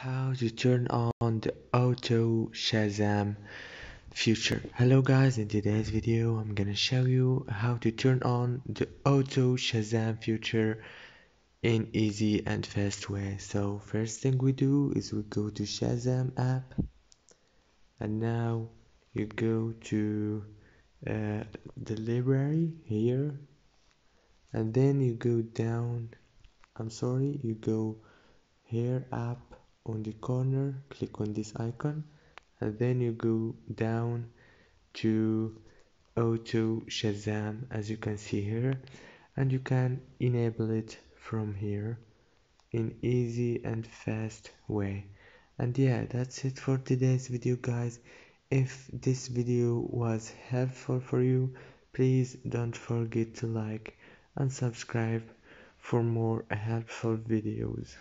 how to turn on the auto shazam feature hello guys. In today's video i'm gonna show you how to turn on the auto shazam feature in easy and fast way. So first thing we do is we go to shazam app. And now you go to uh, the library here. And then you go down. I'm sorry. You go here app on the corner click on this icon and then you go down to auto shazam as you can see here and you can enable it from here in easy and fast way. And yeah that's it for today's video guys. If this video was helpful for you please don't forget to like and subscribe for more helpful videos